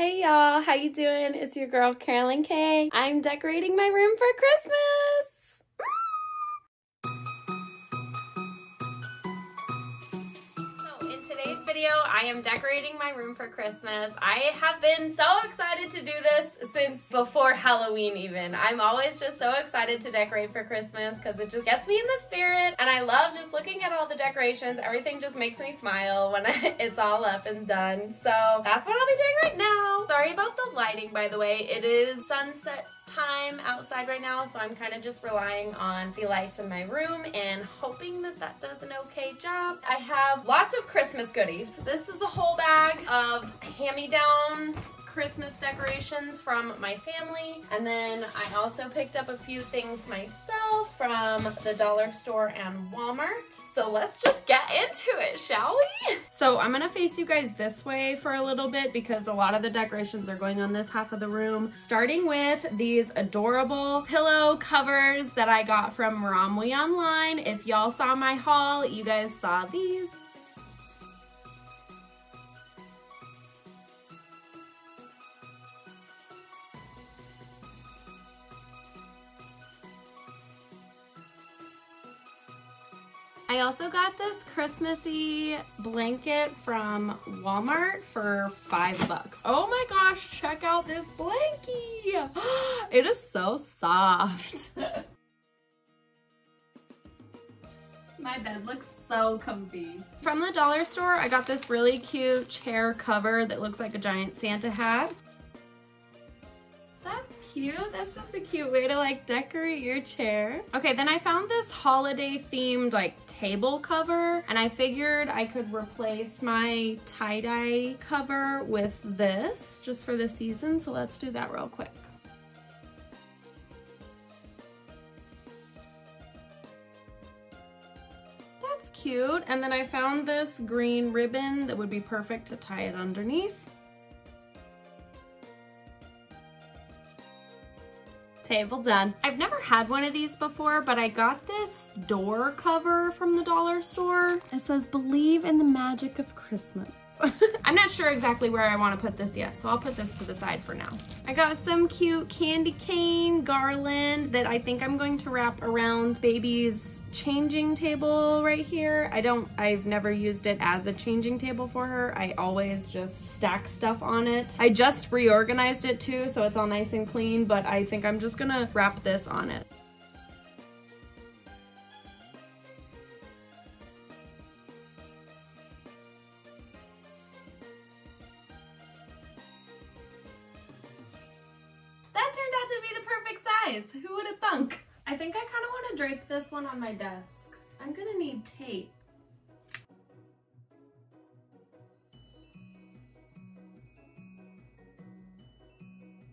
Hey y'all, how you doing? It's your girl Carolyn Kay. I'm decorating my room for Christmas. Video, I am decorating my room for Christmas. I have been so excited to do this since before Halloween even. I'm always just so excited to decorate for Christmas because it just gets me in the spirit and I love just looking at all the decorations. Everything just makes me smile when it's all up and done. So that's what I'll be doing right now. Sorry about the lighting by the way. It is sunset time outside right now, so I'm kind of just relying on the lights in my room and hoping that that does an okay job. I have lots of Christmas goodies. This is a whole bag of hand-me-down Christmas decorations from my family. And then I also picked up a few things myself from the dollar store and Walmart. So let's just get into it, shall we? So I'm gonna face you guys this way for a little bit because a lot of the decorations are going on this half of the room. Starting with these adorable pillow covers that I got from Romwe online. If y'all saw my haul, you guys saw these. I also got this Christmassy blanket from Walmart for five bucks. Oh my gosh, check out this blankie. It is so soft. my bed looks so comfy. From the dollar store, I got this really cute chair cover that looks like a giant Santa hat That's cute. That's just a cute way to like decorate your chair. Okay, then I found this holiday themed like table cover and I figured I could replace my tie-dye cover with this just for the season. So let's do that real quick. That's cute. And then I found this green ribbon that would be perfect to tie it underneath. table done. I've never had one of these before, but I got this door cover from the dollar store. It says, believe in the magic of Christmas. I'm not sure exactly where I want to put this yet, so I'll put this to the side for now. I got some cute candy cane garland that I think I'm going to wrap around baby's changing table right here. I don't, I've never used it as a changing table for her. I always just stack stuff on it. I just reorganized it too, so it's all nice and clean, but I think I'm just gonna wrap this on it. Size. Who would have thunk? I think I kind of want to drape this one on my desk. I'm gonna need tape.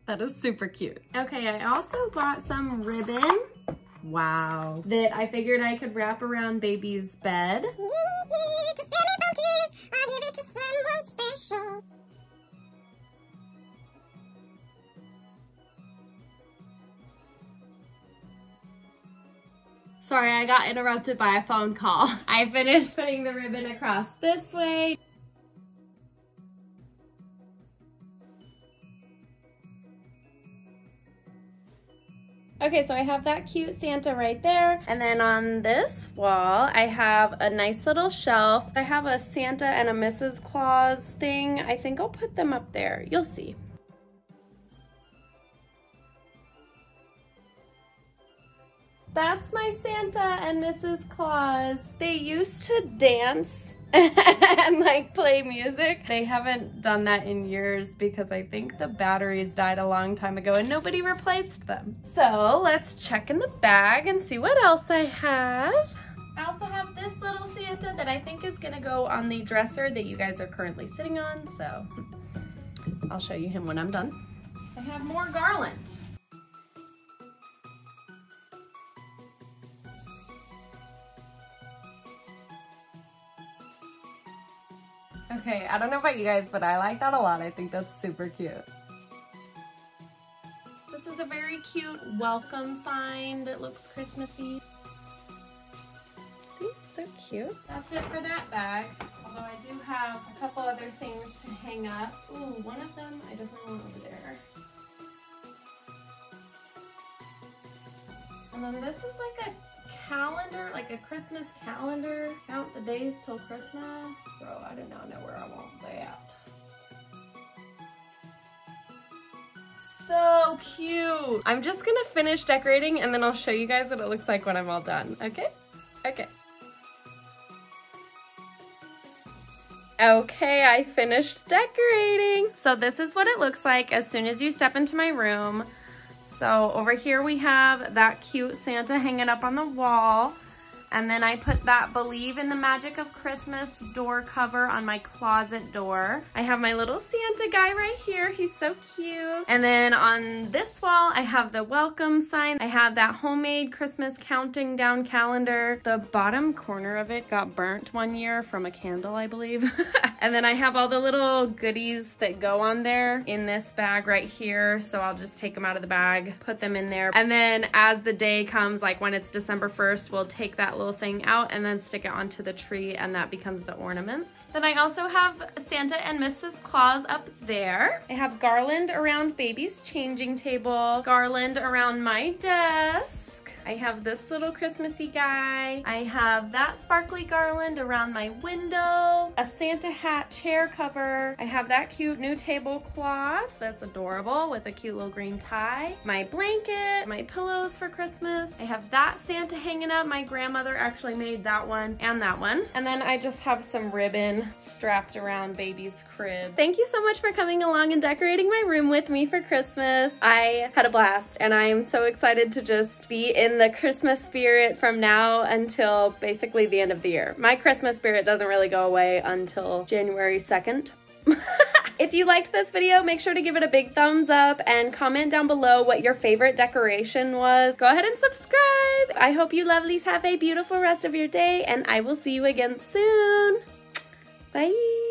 That is super cute. Okay, I also bought some ribbon. Wow. That I figured I could wrap around baby's bed. Sorry, I got interrupted by a phone call. I finished putting the ribbon across this way. Okay, so I have that cute Santa right there. And then on this wall, I have a nice little shelf. I have a Santa and a Mrs. Claus thing. I think I'll put them up there. You'll see. That's my Santa and Mrs. Claus. They used to dance and like play music. They haven't done that in years because I think the batteries died a long time ago and nobody replaced them. So let's check in the bag and see what else I have. I also have this little Santa that I think is gonna go on the dresser that you guys are currently sitting on. So I'll show you him when I'm done. I have more garland. Okay, I don't know about you guys, but I like that a lot. I think that's super cute. This is a very cute welcome sign that looks Christmassy. See, so cute. That's it for that bag. Although I do have a couple other things to hang up. Ooh, one of them I definitely want over there. And then this is like a calendar, like a Christmas calendar. Count the days till Christmas. Bro, I do not know where I want that. So cute. I'm just gonna finish decorating and then I'll show you guys what it looks like when I'm all done, okay? Okay. Okay, I finished decorating. So this is what it looks like as soon as you step into my room. So over here we have that cute Santa hanging up on the wall. And then I put that Believe in the Magic of Christmas door cover on my closet door. I have my little Santa guy right here. He's so cute. And then on this wall, I have the welcome sign. I have that homemade Christmas counting down calendar. The bottom corner of it got burnt one year from a candle, I believe. and then I have all the little goodies that go on there in this bag right here. So I'll just take them out of the bag, put them in there. And then as the day comes, like when it's December 1st, we'll take that little thing out and then stick it onto the tree and that becomes the ornaments. Then I also have Santa and Mrs. Claus up there. I have garland around baby's changing table, garland around my desk, I have this little Christmassy guy. I have that sparkly garland around my window, a Santa hat chair cover. I have that cute new tablecloth that's adorable with a cute little green tie. My blanket, my pillows for Christmas. I have that Santa hanging up. My grandmother actually made that one and that one. And then I just have some ribbon strapped around baby's crib. Thank you so much for coming along and decorating my room with me for Christmas. I had a blast and I am so excited to just be the Christmas spirit from now until basically the end of the year. My Christmas spirit doesn't really go away until January 2nd. if you liked this video, make sure to give it a big thumbs up and comment down below what your favorite decoration was. Go ahead and subscribe. I hope you lovelies have a beautiful rest of your day and I will see you again soon. Bye.